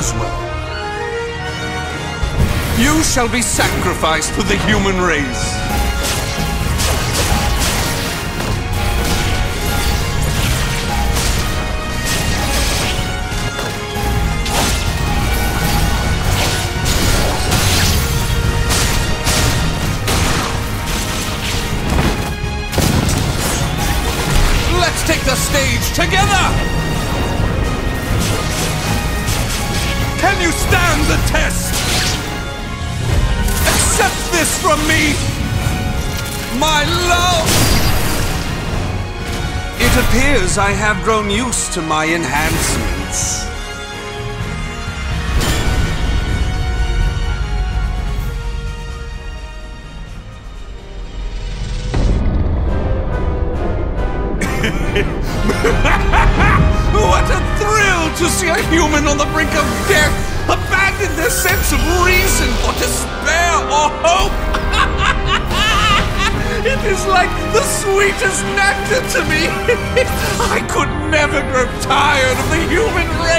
Azwel. You shall be sacrificed to the human race. Let's take the stage together! Can you stand the test? Accept this from me, my love! It appears I have grown used to my enhancements. What a thrill to see a human on the brink of death despair or hope. it is like the sweetest nectar to me. I could never grow tired of the human race.